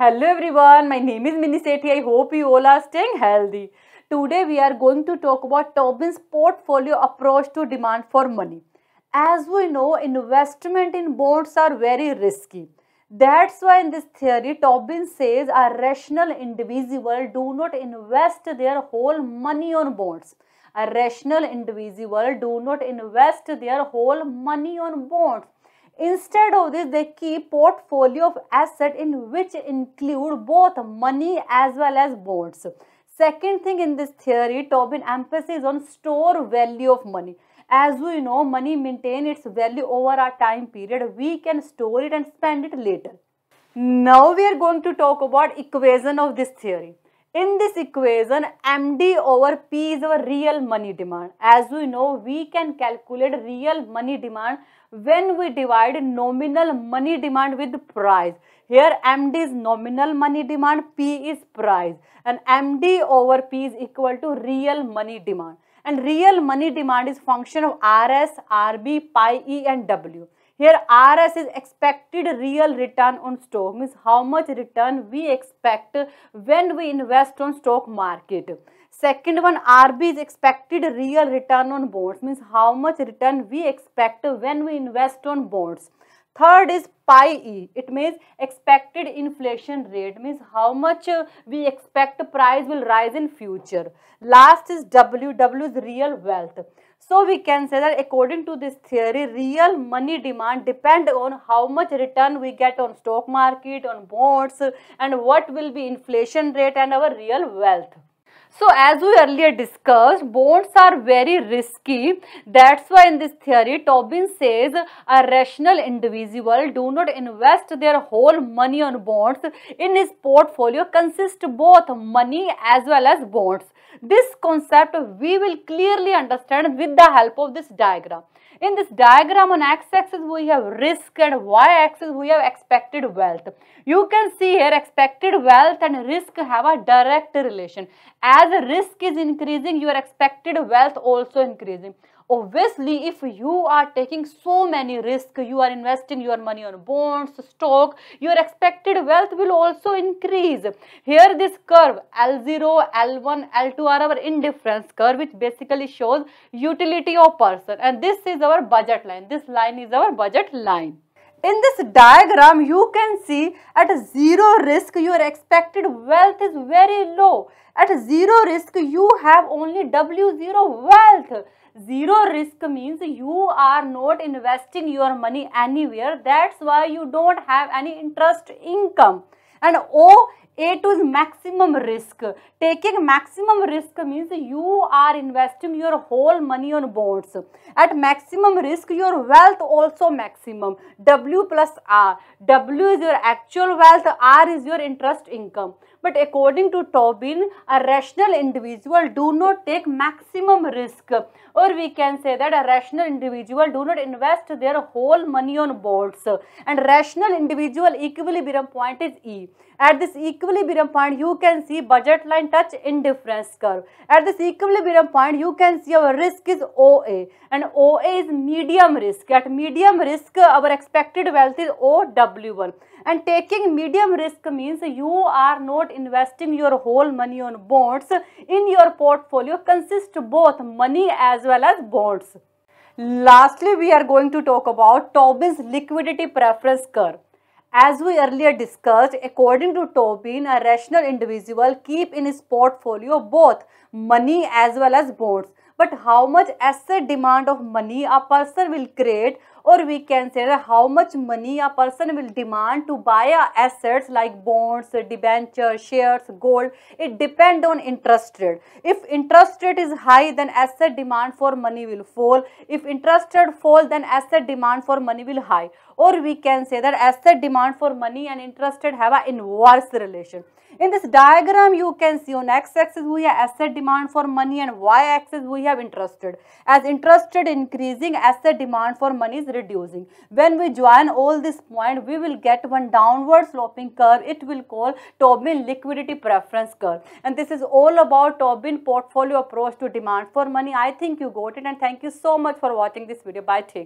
Hello everyone, my name is Mini Sethi. I hope you all are staying healthy. Today we are going to talk about Tobin's portfolio approach to demand for money. As we know, investment in bonds are very risky. That's why in this theory, Tobin says a rational individual do not invest their whole money on bonds. A rational individual do not invest their whole money on bonds Instead of this, they keep portfolio of asset in which include both money as well as bonds. Second thing in this theory, Tobin emphasizes on store value of money. As we know, money maintain its value over a time period. We can store it and spend it later. Now we are going to talk about equation of this theory. In this equation, MD over P is our real money demand. As we know, we can calculate real money demand when we divide nominal money demand with price. Here MD is nominal money demand, P is price and MD over P is equal to real money demand. And real money demand is function of RS, RB, Pi E and W. Here RS is expected real return on stock means how much return we expect when we invest on stock market. Second one RB is expected real return on bonds means how much return we expect when we invest on bonds. Third is pi e. It means expected inflation rate means how much we expect price will rise in future. Last is W. W is real wealth. So we can say that according to this theory, real money demand depend on how much return we get on stock market, on bonds and what will be inflation rate and our real wealth. So as we earlier discussed, bonds are very risky. That's why in this theory, Tobin says a rational individual do not invest their whole money on bonds. In his portfolio consist both money as well as bonds. This concept we will clearly understand with the help of this diagram. In this diagram on x-axis we have risk and y-axis we have expected wealth. You can see here expected wealth and risk have a direct relation. As risk is increasing your expected wealth also increasing obviously if you are taking so many risks you are investing your money on bonds stock your expected wealth will also increase. Here this curve l0 l1 l2 are our indifference curve which basically shows utility of person. And this is our budget line. This line is our budget line in this diagram, you can see at zero risk, your expected wealth is very low. At zero risk, you have only W0 wealth. Zero risk means you are not investing your money anywhere. That's why you don't have any interest income. And O a2 is maximum risk. Taking maximum risk means you are investing your whole money on bonds. At maximum risk, your wealth also maximum. W plus R. W is your actual wealth, R is your interest income. But according to Tobin, a rational individual do not take maximum risk. Or we can say that a rational individual do not invest their whole money on bonds. And rational individual equilibrium point is E. At this equilibrium point, you can see budget line touch indifference curve. At this equilibrium point, you can see our risk is OA. And OA is medium risk. At medium risk, our expected wealth is OW1. And taking medium risk means you are not investing your whole money on bonds. In your portfolio consist both money as well as bonds. Lastly, we are going to talk about Tobin's liquidity preference curve. As we earlier discussed, according to Tobin, a rational individual keep in his portfolio both money as well as bonds. But how much asset demand of money a person will create or we can say that how much money a person will demand to buy assets like bonds, debenture, shares, gold. It depends on interest rate. If interest rate is high, then asset demand for money will fall. If interest rate fall, then asset demand for money will high. Or we can say that asset demand for money and interest rate have an inverse relation. In this diagram, you can see on x-axis we have asset demand for money and y-axis we have interest rate. As interest rate increasing, asset demand for money is reducing. When we join all this point, we will get one downward sloping curve. It will call Tobin liquidity preference curve. And this is all about Tobin portfolio approach to demand for money. I think you got it and thank you so much for watching this video. Bye. Take